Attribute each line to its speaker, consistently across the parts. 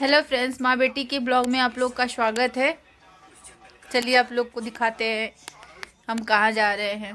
Speaker 1: Hello friends माँ बेटी के ब्लॉग में आप लोग का स्वागत है। चलिए आप लोग को दिखाते हैं, हम कहाँ जा रहे हैं।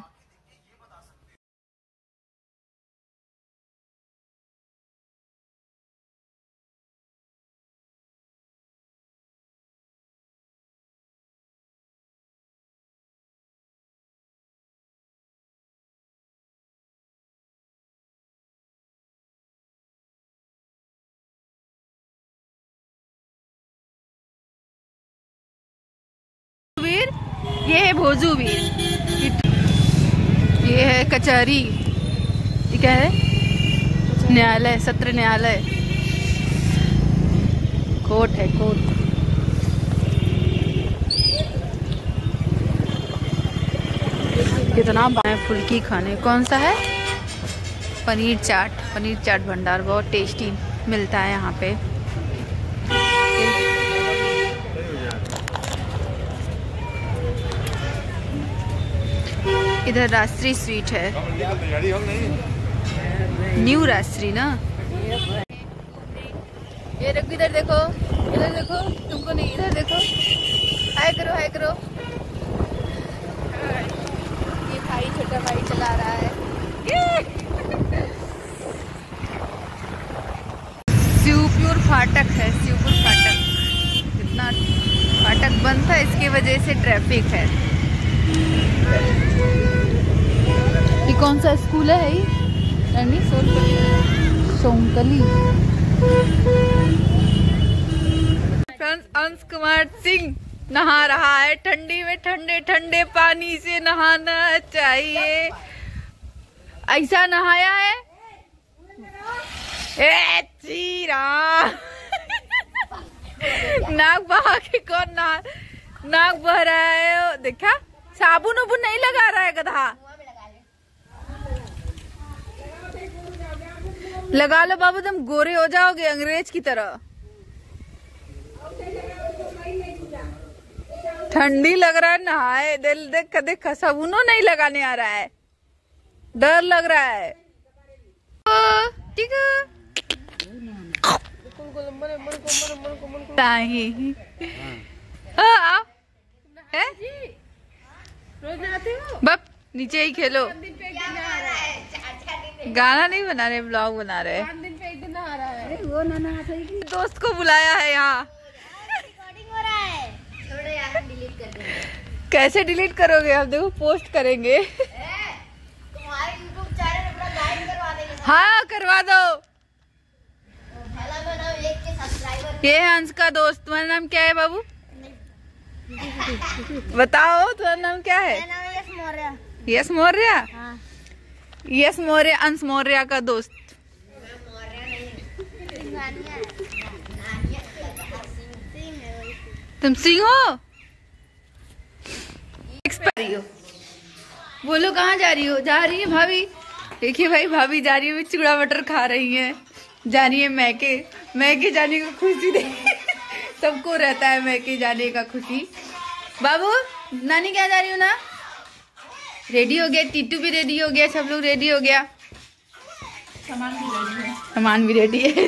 Speaker 1: ये है भोजू वीर ये है कचहरी। ये क्या है? न्यायालय, सत्र न्यायालय। कोर्ट है, कोर्ट। कितना बाएँ फुल्की खाने। कौन सा है? पनीर चाट। पनीर चाट भंडार, बहुत टेस्टी मिलता है यहाँ पे। इधर राष्ट्रीय स्वीट है। न्यू राष्ट्रीय ना? ये रखो इधर देखो इधर देखो, तुमको नहीं, इधर देखो। हाय करो हाय करो। ये भाई, छोटा भाई चला रहा है। शिवपुर फाटक है शिवपुर फाटक। कितना फाटक बंद था, इसकी वजह से ट्रैफ़िक है। ये कौन सा स्कूल है ये? सोनकली। सोनकली। अंश कुमार सिंह नहा रहा है। ठंडी में ठंडे ठंडे पानी से नहाना चाहिए। ऐसा नहाया है? ए, चीरा। नाक बहा के कौन नहा नाक बह रहा है? देखा? साबुन उबुन नहीं लगा रहा है गधा। लगा लो बाबू, तुम गोरे हो जाओगे अंग्रेज़ की तरह। ठंडी लग रहा है, नहाए, दिल देख देख साबुनो नहीं लगाने आ रहा है। डर लग रहा है। ठीक है। बप नीचे ही खेलो। गाना नहीं बना रहे ब्लॉग बना रहे। दोस्त को बुलाया है यहाँ। कैसे डिलीट करोगे? आप देखो पोस्ट करेंगे। हाँ करवा दो। ये है अंश का दोस्त। तुम्हारा नाम क्या है बाबू? बताओ तुम्हारा नाम क्या है? यस मौर्य। यस मौर्य? अंश मौर्य का दोस्त। तुम सिंह हो? बोलो कहाँ जा रही हो? जा रही है भाभी। देखिए भाई, भाभी जा रही है चूड़ा बटर खा रही है। जा रही है मैके। मैके जाने का खुशी दे सबको रहता है मैके जाने का खुशी। बाबू, नानी क्या जा रही हो ना? रेडी हो गया? टीटू भी रेडी हो गया सब लोग रेडी हो गया? सामान भी रेडी है। सामान भी रेडी है।